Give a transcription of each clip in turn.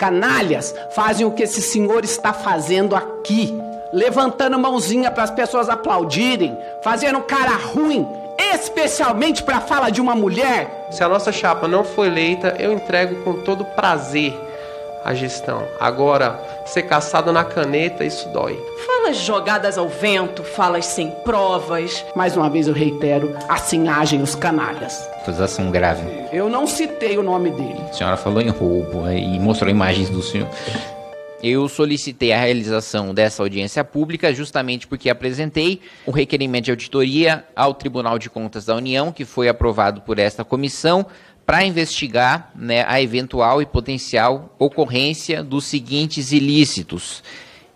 Canalhas fazem o que esse senhor está fazendo aqui, levantando mãozinha para as pessoas aplaudirem, fazendo cara ruim, especialmente para a fala de uma mulher. Se a nossa chapa não for eleita, eu entrego com todo prazer a gestão. Agora, ser caçado na caneta, isso dói. Falas jogadas ao vento, falas sem provas. Mais uma vez eu reitero, assim agem os canalhas. Acusação grave. Eu não citei o nome dele. A senhora falou em roubo e mostrou imagens do senhor. Eu solicitei a realização dessa audiência pública justamente porque apresentei o requerimento de auditoria ao Tribunal de Contas da União, que foi aprovado por esta comissão, para investigar né, a eventual e potencial ocorrência dos seguintes ilícitos: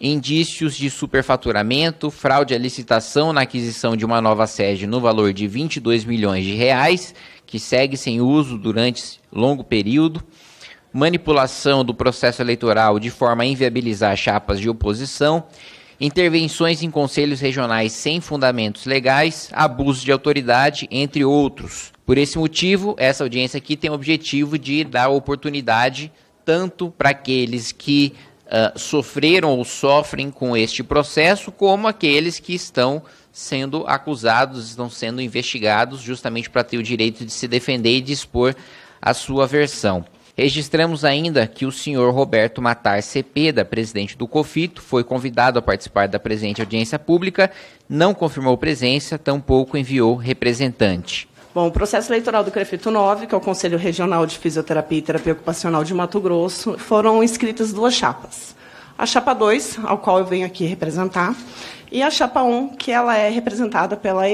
indícios de superfaturamento, fraude à licitação na aquisição de uma nova sede no valor de 22 milhões de reais, que segue sem uso durante longo período, manipulação do processo eleitoral de forma a inviabilizar chapas de oposição, intervenções em conselhos regionais sem fundamentos legais, abuso de autoridade, entre outros. Por esse motivo, essa audiência aqui tem o objetivo de dar oportunidade tanto para aqueles que uh, sofreram ou sofrem com este processo, como aqueles que estão sendo acusados, estão sendo investigados, justamente para ter o direito de se defender e de expor a sua versão. Registramos ainda que o senhor Roberto Matar Cepeda, presidente do COFITO, foi convidado a participar da presente audiência pública, não confirmou presença, tampouco enviou representante. Bom, o processo eleitoral do CREFITO 9, que é o Conselho Regional de Fisioterapia e Terapia Ocupacional de Mato Grosso, foram inscritas duas chapas. A chapa 2, ao qual eu venho aqui representar, e a chapa 1, que ela é representada pela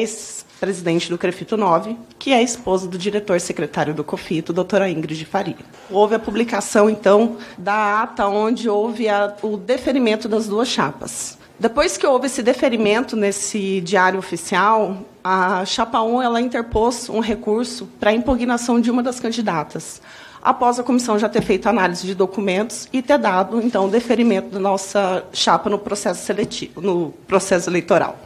ex-presidente do CREFITO 9, que é esposa do diretor-secretário do COFITO, doutora Ingrid Faria. Houve a publicação, então, da ata onde houve a, o deferimento das duas chapas. Depois que houve esse deferimento nesse diário oficial, a Chapa 1 ela interpôs um recurso para a impugnação de uma das candidatas, após a comissão já ter feito análise de documentos e ter dado, então, o deferimento da nossa chapa no processo seletivo, no processo eleitoral.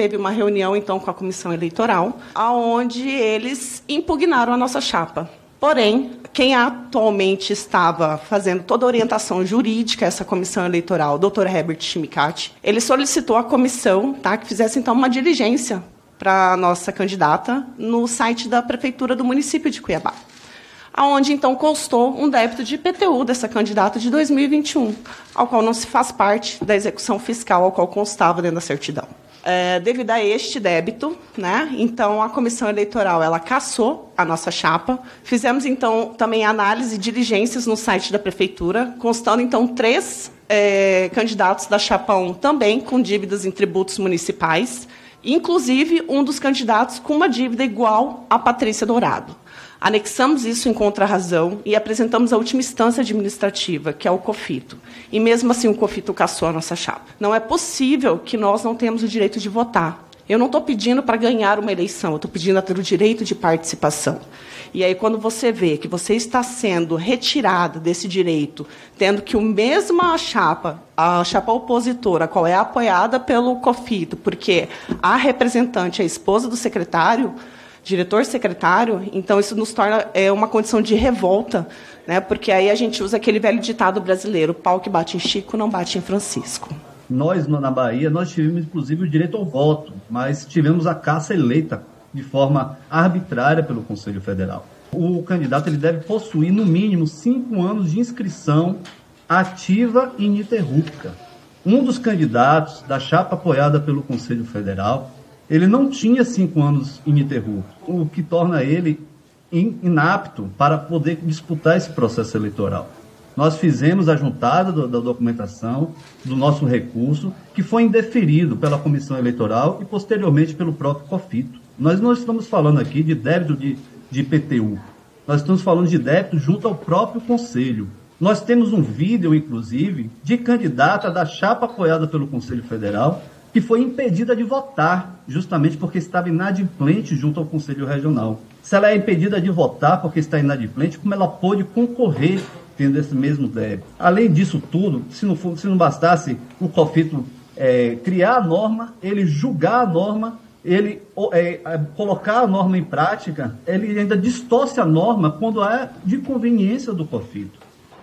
Teve uma reunião, então, com a comissão eleitoral, aonde eles impugnaram a nossa chapa. Porém, quem atualmente estava fazendo toda a orientação jurídica essa comissão eleitoral, o doutor Herbert Chimicati, ele solicitou à comissão tá, que fizesse então uma diligência para a nossa candidata no site da prefeitura do município de Cuiabá. Aonde então constou um débito de IPTU dessa candidata de 2021, ao qual não se faz parte da execução fiscal ao qual constava dentro da certidão. É, devido a este débito, né, então a comissão eleitoral ela caçou a nossa chapa. Fizemos então também análise e diligências no site da prefeitura, constando então três é, candidatos da chapa 1 também com dívidas em tributos municipais, inclusive um dos candidatos com uma dívida igual a Patrícia Dourado. Anexamos isso em contrarrazão e apresentamos a última instância administrativa, que é o COFITO. E mesmo assim o COFITO caçou a nossa chapa. Não é possível que nós não tenhamos o direito de votar. Eu não estou pedindo para ganhar uma eleição, eu estou pedindo a ter o direito de participação. E aí, quando você vê que você está sendo retirada desse direito, tendo que o mesma chapa, a chapa opositora, qual é apoiada pelo COFITO, porque a representante é a esposa do secretário, diretor secretário, então isso nos torna é, uma condição de revolta, né? porque aí a gente usa aquele velho ditado brasileiro, pau que bate em Chico não bate em Francisco. Nós, na Bahia, nós tivemos, inclusive, o direito ao voto, mas tivemos a caça eleita de forma arbitrária pelo Conselho Federal. O candidato ele deve possuir, no mínimo, cinco anos de inscrição ativa e ininterrupta. Um dos candidatos da chapa apoiada pelo Conselho Federal ele não tinha cinco anos ininterruptos, o que torna ele inapto para poder disputar esse processo eleitoral. Nós fizemos a juntada do, da documentação do nosso recurso, que foi indeferido pela comissão eleitoral e posteriormente pelo próprio COFITO. Nós não estamos falando aqui de débito de, de IPTU, nós estamos falando de débito junto ao próprio Conselho. Nós temos um vídeo, inclusive, de candidata da chapa apoiada pelo Conselho Federal, que foi impedida de votar, justamente porque estava inadimplente junto ao Conselho Regional. Se ela é impedida de votar porque está inadimplente, como ela pôde concorrer tendo esse mesmo débito? Além disso tudo, se não, for, se não bastasse o COFITO é, criar a norma, ele julgar a norma, ele é, é, colocar a norma em prática, ele ainda distorce a norma quando é de conveniência do COFITO.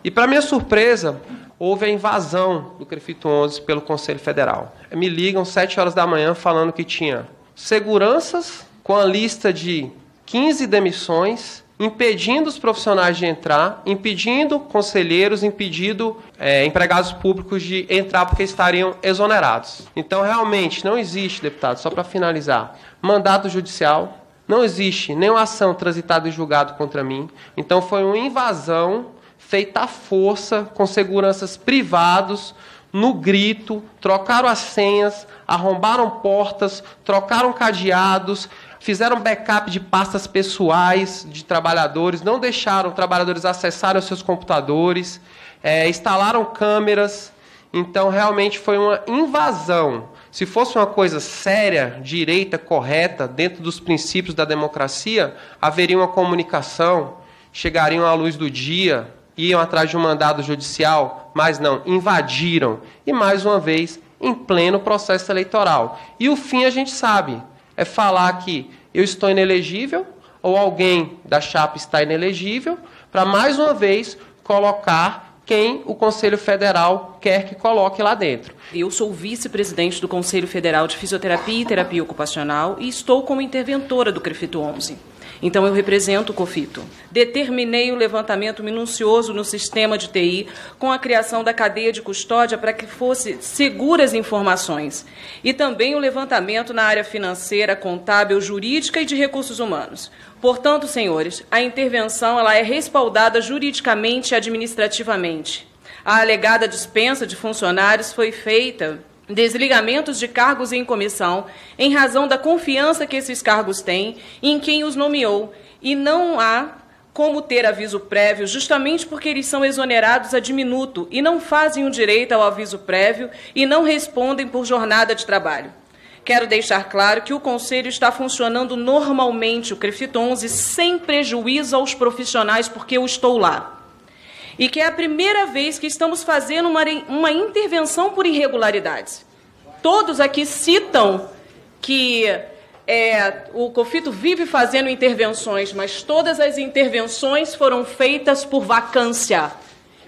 E, para minha surpresa, houve a invasão do Crefito 11 pelo Conselho Federal. Me ligam 7 horas da manhã falando que tinha seguranças com a lista de 15 demissões, impedindo os profissionais de entrar, impedindo conselheiros, impedindo é, empregados públicos de entrar porque estariam exonerados. Então, realmente, não existe, deputado, só para finalizar, mandato judicial, não existe nenhuma ação transitada e julgado contra mim. Então, foi uma invasão feita à força, com seguranças privados, no grito, trocaram as senhas, arrombaram portas, trocaram cadeados, fizeram backup de pastas pessoais de trabalhadores, não deixaram trabalhadores acessarem os seus computadores, é, instalaram câmeras. Então, realmente foi uma invasão. Se fosse uma coisa séria, direita, correta, dentro dos princípios da democracia, haveria uma comunicação, chegariam à luz do dia, iam atrás de um mandado judicial, mas não, invadiram. E mais uma vez, em pleno processo eleitoral. E o fim a gente sabe: é falar que eu estou inelegível ou alguém da chapa está inelegível, para mais uma vez colocar quem o Conselho Federal quer que coloque lá dentro. Eu sou vice-presidente do Conselho Federal de Fisioterapia e Terapia Ocupacional e estou como interventora do CREFITO 11. Então, eu represento o COFITO. Determinei o levantamento minucioso no sistema de TI com a criação da cadeia de custódia para que fosse seguras informações e também o levantamento na área financeira, contábil, jurídica e de recursos humanos. Portanto, senhores, a intervenção ela é respaldada juridicamente e administrativamente. A alegada dispensa de funcionários foi feita desligamentos de cargos em comissão, em razão da confiança que esses cargos têm em quem os nomeou, e não há como ter aviso prévio, justamente porque eles são exonerados a diminuto e não fazem o direito ao aviso prévio e não respondem por jornada de trabalho. Quero deixar claro que o Conselho está funcionando normalmente, o CREFIT 11, sem prejuízo aos profissionais, porque eu estou lá e que é a primeira vez que estamos fazendo uma, uma intervenção por irregularidades. Todos aqui citam que é, o COFITO vive fazendo intervenções, mas todas as intervenções foram feitas por vacância,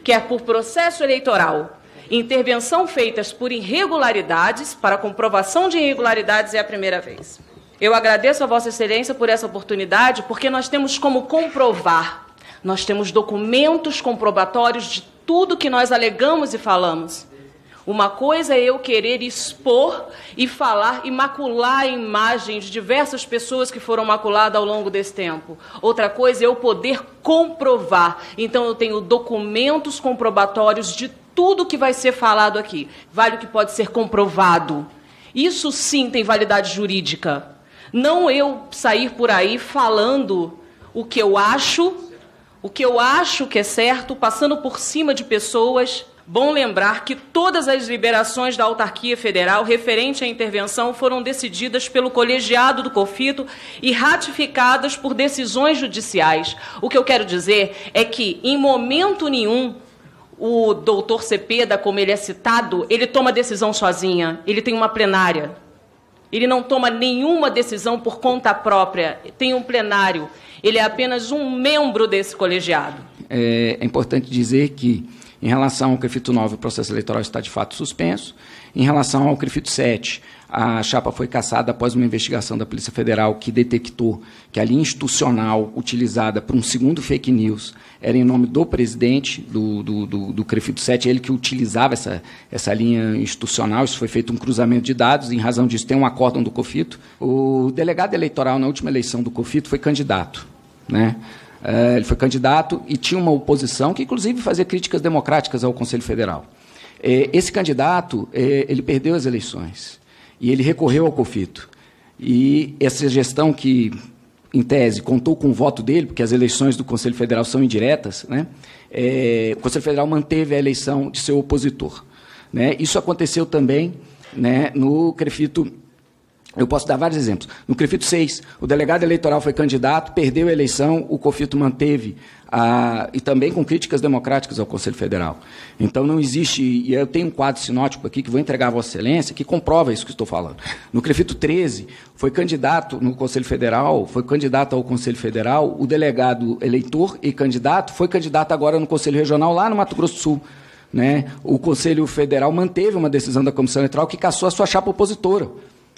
que é por processo eleitoral. Intervenção feitas por irregularidades, para comprovação de irregularidades é a primeira vez. Eu agradeço a Vossa Excelência por essa oportunidade, porque nós temos como comprovar nós temos documentos comprobatórios de tudo que nós alegamos e falamos. Uma coisa é eu querer expor e falar e macular a imagem de diversas pessoas que foram maculadas ao longo desse tempo. Outra coisa é eu poder comprovar. Então eu tenho documentos comprobatórios de tudo que vai ser falado aqui. Vale o que pode ser comprovado. Isso sim tem validade jurídica. Não eu sair por aí falando o que eu acho o que eu acho que é certo, passando por cima de pessoas. Bom lembrar que todas as liberações da autarquia federal referente à intervenção foram decididas pelo colegiado do COFITO e ratificadas por decisões judiciais. O que eu quero dizer é que, em momento nenhum, o doutor Cepeda, como ele é citado, ele toma decisão sozinha, ele tem uma plenária. Ele não toma nenhuma decisão por conta própria, tem um plenário. Ele é apenas um membro desse colegiado. É, é importante dizer que, em relação ao CREFITO 9, o processo eleitoral está de fato suspenso. Em relação ao CREFITO 7, a chapa foi cassada após uma investigação da Polícia Federal que detectou que a linha institucional utilizada para um segundo fake news era em nome do presidente do, do, do, do CREFITO 7, ele que utilizava essa, essa linha institucional. Isso foi feito um cruzamento de dados, em razão disso tem um acórdão do COFITO. O delegado eleitoral na última eleição do COFITO foi candidato. Né? É, ele foi candidato e tinha uma oposição que, inclusive, fazia críticas democráticas ao Conselho Federal. É, esse candidato, é, ele perdeu as eleições e ele recorreu ao COFITO. E essa gestão que, em tese, contou com o voto dele, porque as eleições do Conselho Federal são indiretas, né? É, o Conselho Federal manteve a eleição de seu opositor. Né? Isso aconteceu também né, no CREFITO Eu posso dar vários exemplos. No CREFITO 6, o delegado eleitoral foi candidato, perdeu a eleição, o COFITO manteve, a, e também com críticas democráticas ao Conselho Federal. Então não existe, e eu tenho um quadro sinótico aqui que vou entregar à Vossa Excelência, que comprova isso que estou falando. No CREFITO 13, foi candidato no Conselho Federal, foi candidato ao Conselho Federal, o delegado eleitor e candidato foi candidato agora no Conselho Regional, lá no Mato Grosso do Sul. Né? O Conselho Federal manteve uma decisão da Comissão Eleitoral que caçou a sua chapa opositora.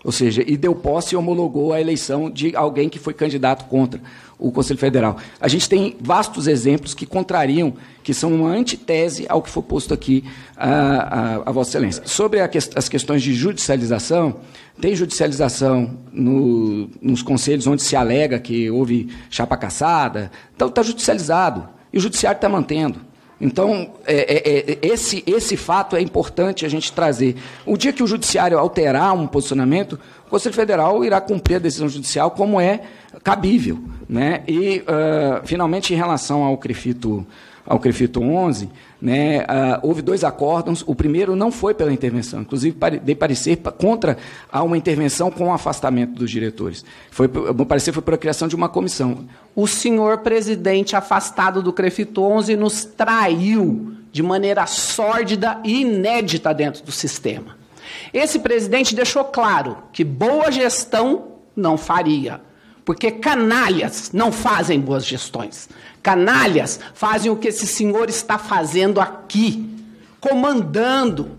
Ou seja, e deu posse e homologou a eleição de alguém que foi candidato contra o Conselho Federal. A gente tem vastos exemplos que contrariam, que são uma antitese ao que foi posto aqui a, a, a Vossa Excelência. Sobre que, as questões de judicialização, tem judicialização no, nos conselhos onde se alega que houve chapa caçada, então está judicializado. E o Judiciário está mantendo. Então, é, é, é, esse, esse fato é importante a gente trazer. O dia que o Judiciário alterar um posicionamento, o Conselho Federal irá cumprir a decisão judicial como é cabível. Né? E, uh, finalmente, em relação ao CREFITO ao CREFITO 11, né, uh, houve dois acórdãos. O primeiro não foi pela intervenção, inclusive dei parecer contra a uma intervenção com o afastamento dos diretores. Foi, parecer foi por a criação de uma comissão. O senhor presidente afastado do CREFITO 11 nos traiu de maneira sórdida e inédita dentro do sistema. Esse presidente deixou claro que boa gestão não faria, porque canalhas não fazem boas gestões. Canalhas fazem o que esse senhor está fazendo aqui, comandando,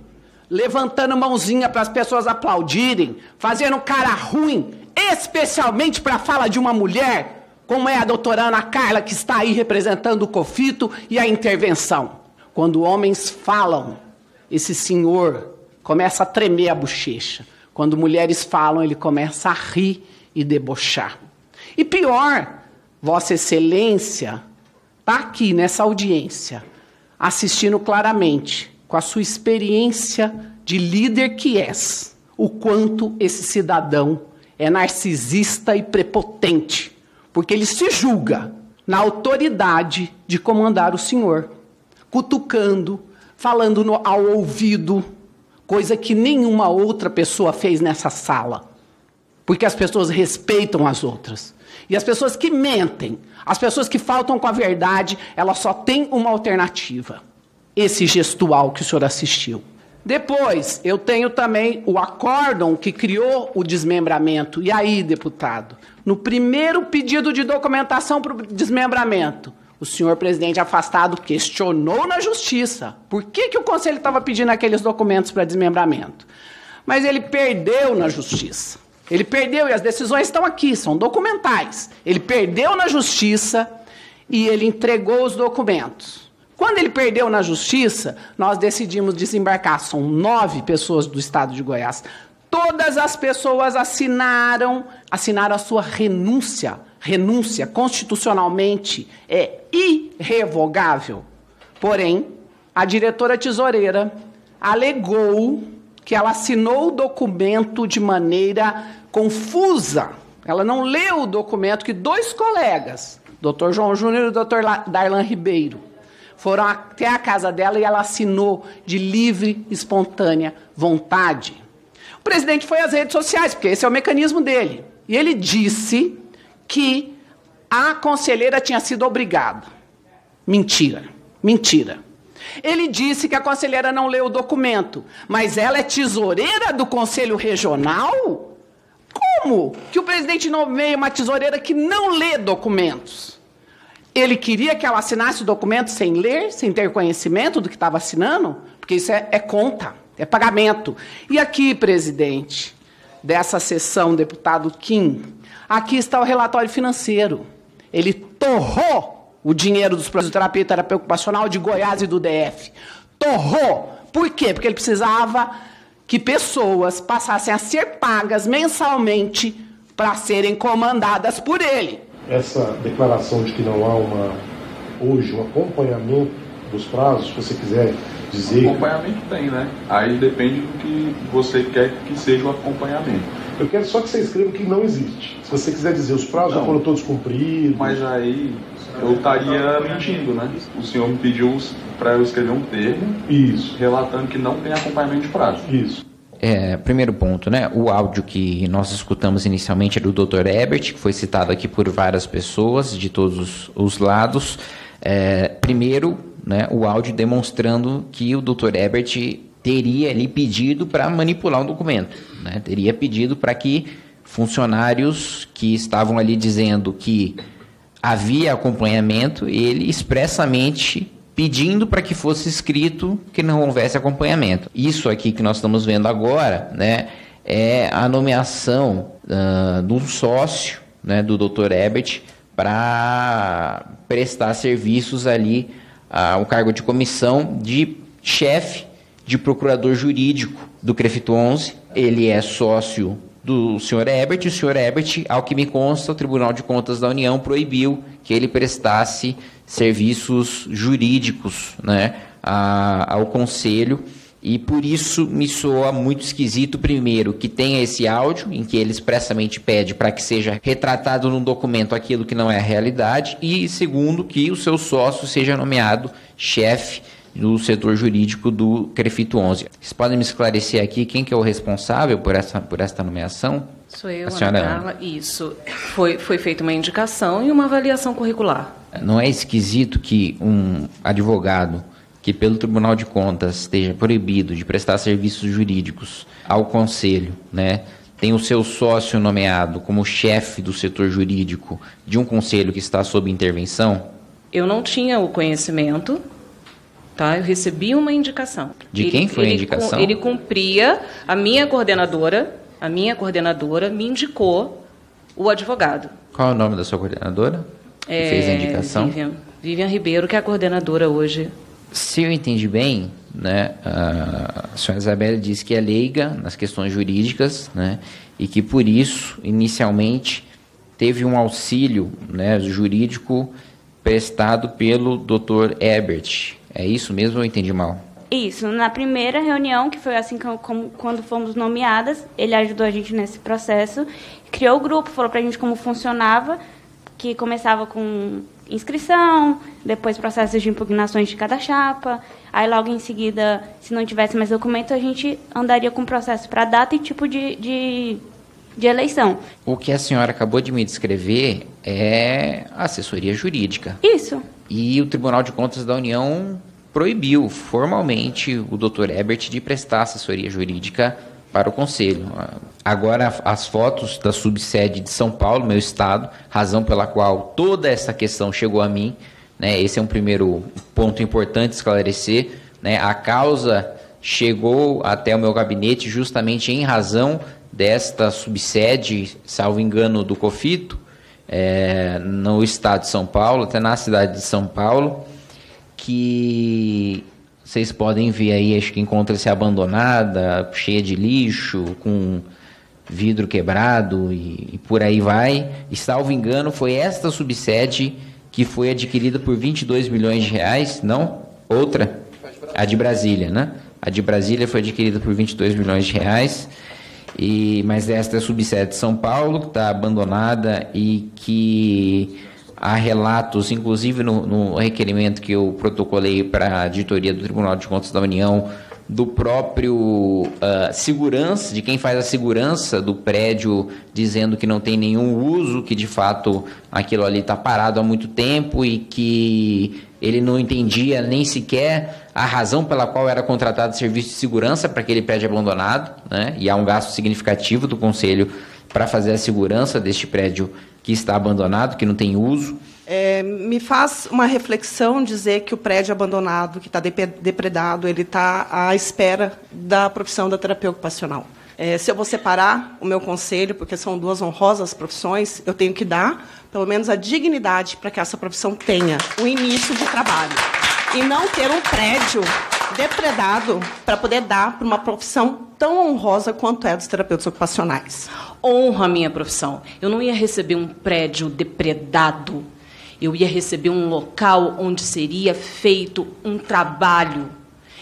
levantando mãozinha para as pessoas aplaudirem, fazendo cara ruim, especialmente para a fala de uma mulher, como é a doutora Ana Carla, que está aí representando o COFITO e a intervenção. Quando homens falam, esse senhor começa a tremer a bochecha. Quando mulheres falam, ele começa a rir e debochar. E pior, Vossa Excelência está aqui nessa audiência, assistindo claramente, com a sua experiência de líder que és, o quanto esse cidadão é narcisista e prepotente, porque ele se julga na autoridade de comandar o senhor, cutucando, falando no, ao ouvido, coisa que nenhuma outra pessoa fez nessa sala, porque as pessoas respeitam as outras. E as pessoas que mentem, as pessoas que faltam com a verdade, elas só têm uma alternativa: esse gestual que o senhor assistiu. Depois, eu tenho também o acórdão que criou o desmembramento. E aí, deputado? No primeiro pedido de documentação para o desmembramento, o senhor presidente afastado questionou na justiça por que, que o conselho estava pedindo aqueles documentos para desmembramento. Mas ele perdeu na justiça. Ele perdeu e as decisões estão aqui, são documentais. Ele perdeu na justiça e ele entregou os documentos. Quando ele perdeu na justiça, nós decidimos desembarcar. São nove pessoas do estado de Goiás. Todas as pessoas assinaram, assinaram a sua renúncia. Renúncia constitucionalmente é irrevogável. Porém, a diretora tesoureira alegou que ela assinou o documento de maneira confusa. Ela não leu o documento que dois colegas, Dr. João Júnior e Dr. Darlan Ribeiro, foram até a casa dela e ela assinou de livre, espontânea vontade. O presidente foi às redes sociais, porque esse é o mecanismo dele. E ele disse que a conselheira tinha sido obrigada. Mentira, mentira. Ele disse que a conselheira não leu o documento, mas ela é tesoureira do Conselho Regional? Como que o presidente nomeia uma tesoureira que não lê documentos? Ele queria que ela assinasse o documento sem ler, sem ter conhecimento do que estava assinando? Porque isso é, é conta, é pagamento. E aqui, presidente, dessa sessão, deputado Kim, aqui está o relatório financeiro. Ele torrou o dinheiro dos processos de terapia e terapia ocupacional de Goiás e do DF. Torrou. Por quê? Porque ele precisava que pessoas passassem a ser pagas mensalmente para serem comandadas por ele. Essa declaração de que não há uma hoje um acompanhamento dos prazos, se você quiser dizer. Acompanhamento tem, né? Aí depende do que você quer que seja o acompanhamamento. Eu quero só que você escreva que não existe. Se você quiser dizer os prazos não, já foram todos cumpridos. Mas aí eu estaria mentindo, né? O senhor me pediu para eu escrever um termo Isso. relatando que não tem acompanhamento de prazo. Isso. É, primeiro ponto, né? O áudio que nós escutamos inicialmente é do Dr. Ebert, que foi citado aqui por várias pessoas de todos os, os lados. É, primeiro, né, o áudio demonstrando que o Dr. Ebert teria ali pedido para manipular um documento, né? Teria pedido para que funcionários que estavam ali dizendo que havia acompanhamento, ele expressamente pedindo para que fosse escrito que não houvesse acompanhamento. Isso aqui que nós estamos vendo agora, né, é a nomeação uh, de um sócio, né, do Dr. Ebert, para prestar serviços ali a um cargo de comissão de chefe de procurador jurídico do CREFIT 11. Ele é sócio do senhor Ebert, o senhor Ebert, ao que me consta, o Tribunal de Contas da União proibiu que ele prestasse serviços jurídicos né, a, ao Conselho, e por isso me soa muito esquisito, primeiro, que tenha esse áudio, em que ele expressamente pede para que seja retratado num documento aquilo que não é a realidade, e segundo, que o seu sócio seja nomeado chefe do setor jurídico do Crefito 11. Vocês podem me esclarecer aqui quem que é o responsável por essa, por esta nomeação? Sou eu, a senhora Ana Carla. Isso. Foi, foi feita uma indicação e uma avaliação curricular. Não é esquisito que um advogado que pelo Tribunal de Contas esteja proibido de prestar serviços jurídicos ao Conselho, né, tem o seu sócio nomeado como chefe do setor jurídico de um conselho que está sob intervenção? Eu não tinha o conhecimento, tá? Eu recebi uma indicação. De quem foi ele, a indicação? Ele cumpria, a minha coordenadora, a minha coordenadora me indicou o advogado. Qual é o nome da sua coordenadora? É, fez a indicação? Vivian, Vivian Ribeiro, que é a coordenadora hoje. Se eu entendi bem, né, a senhora Isabela disse que é leiga nas questões jurídicas, né, e que por isso, inicialmente, teve um auxílio né, jurídico prestado pelo Dr. Ebert. É isso mesmo ou eu entendi mal? Isso, na primeira reunião, que foi assim como, quando fomos nomeadas, ele ajudou a gente nesse processo, criou o grupo, falou para a gente como funcionava, que começava com inscrição, depois processos de impugnações de cada chapa, aí logo em seguida, se não tivesse mais documento, a gente andaria com processo para data e tipo de, de, de eleição. O que a senhora acabou de me descrever é assessoria jurídica. Isso. E o Tribunal de Contas da União proibiu formalmente o Dr. Ebert de prestar assessoria jurídica para o Conselho. Agora, as fotos da subsede de São Paulo, meu estado, razão pela qual toda essa questão chegou a mim, né, esse é um primeiro ponto importante esclarecer. Né, a causa chegou até o meu gabinete justamente em razão desta subsede, salvo engano, do COFITO, é, no estado de São Paulo, até na cidade de São Paulo, que vocês podem ver aí, acho que encontra-se abandonada, cheia de lixo, com vidro quebrado e, e, por aí vai. E salvo engano, foi esta subsede que foi adquirida por 22 milhões de reais, não? Outra? A de Brasília, né? A de Brasília foi adquirida por 22 milhões de reais. E, mas esta é a subsede de São Paulo, que está abandonada e que há relatos, inclusive no, no requerimento que eu protocolei para a editoria do Tribunal de Contas da União, do próprio uh, segurança, de quem faz a segurança do prédio, dizendo que não tem nenhum uso, que de fato aquilo ali está parado há muito tempo e que ele não entendia nem sequer a razão pela qual era contratado serviço de segurança para aquele prédio abandonado, né? e há um gasto significativo do Conselho para fazer a segurança deste prédio que está abandonado, que não tem uso. É, me faz uma reflexão dizer que o prédio abandonado, que está depredado, ele está à espera da profissão da terapia ocupacional. É, se eu vou separar o meu conselho, porque são duas honrosas profissões, eu tenho que dar, pelo menos, a dignidade para que essa profissão tenha o início de trabalho. E não ter um prédio depredado para poder dar para uma profissão tão honrosa quanto é dos terapeutas ocupacionais. Honro a minha profissão. Eu não ia receber um prédio depredado. Eu ia receber um local onde seria feito um trabalho.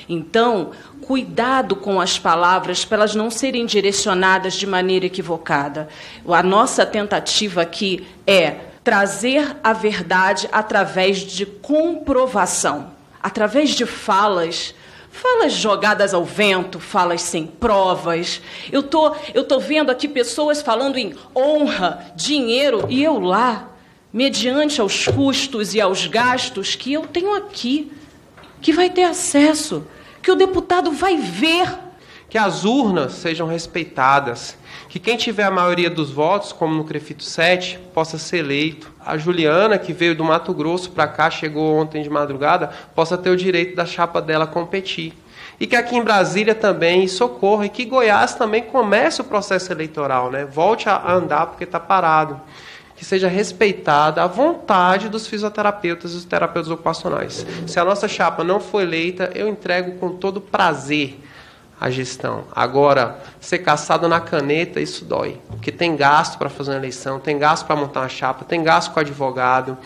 Então, cuidado com as palavras para elas não serem direcionadas de maneira equivocada. A nossa tentativa aqui é trazer a verdade através de comprovação, através de falas Falas jogadas ao vento, falas sem provas. Eu tô, eu tô vendo aqui pessoas falando em honra, dinheiro e eu lá, mediante aos custos e aos gastos que eu tenho aqui, que vai ter acesso, que o deputado vai ver. Que as urnas sejam respeitadas, que quem tiver a maioria dos votos, como no Crefito 7, possa ser eleito. A Juliana, que veio do Mato Grosso para cá, chegou ontem de madrugada, possa ter o direito da chapa dela competir. E que aqui em Brasília também socorra, e que Goiás também comece o processo eleitoral, né? volte a andar porque está parado que seja respeitada a vontade dos fisioterapeutas e dos terapeutas ocupacionais. Se a nossa chapa não for eleita, eu entrego com todo prazer a gestão. Agora, ser caçado na caneta, isso dói. Porque tem gasto para fazer uma eleição, tem gasto para montar uma chapa, tem gasto com advogado.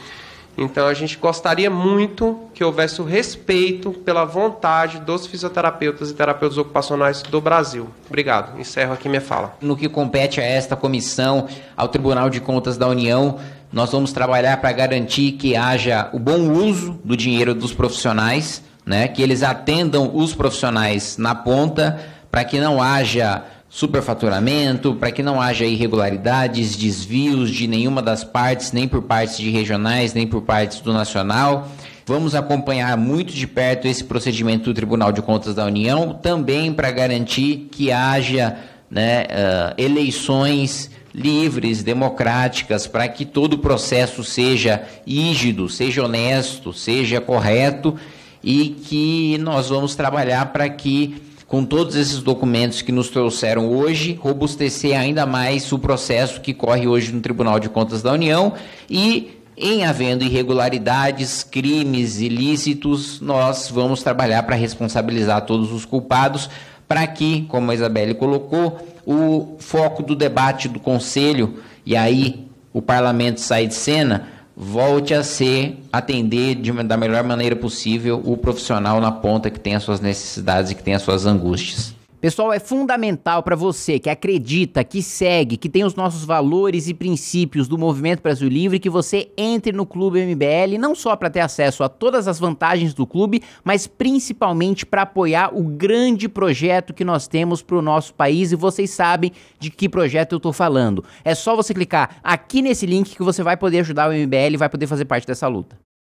Então, a gente gostaria muito que houvesse o respeito pela vontade dos fisioterapeutas e terapeutas ocupacionais do Brasil. Obrigado. Encerro aqui minha fala. No que compete a esta comissão, ao Tribunal de Contas da União, nós vamos trabalhar para garantir que haja o bom uso do dinheiro dos profissionais, né, que eles atendam os profissionais na ponta, para que não haja superfaturamento, para que não haja irregularidades, desvios de nenhuma das partes, nem por partes de regionais, nem por partes do nacional. Vamos acompanhar muito de perto esse procedimento do Tribunal de Contas da União, também para garantir que haja né, uh, eleições livres, democráticas, para que todo o processo seja rígido, seja honesto, seja correto e que nós vamos trabalhar para que, com todos esses documentos que nos trouxeram hoje, robustecer ainda mais o processo que corre hoje no Tribunal de Contas da União e em havendo irregularidades, crimes ilícitos, nós vamos trabalhar para responsabilizar todos os culpados, para que, como a Isabelle colocou, o foco do debate do Conselho, e aí o parlamento sai de cena, volte a ser, atender de, da melhor maneira possível o profissional na ponta que tem as suas necessidades e que tem as suas angústias. Pessoal, é fundamental para você que acredita, que segue, que tem os nossos valores e princípios do Movimento Brasil Livre, que você entre no Clube MBL, não só para ter acesso a todas as vantagens do clube, mas principalmente para apoiar o grande projeto que nós temos para o nosso país e vocês sabem de que projeto eu estou falando. É só você clicar aqui nesse link que você vai poder ajudar o MBL e vai poder fazer parte dessa luta.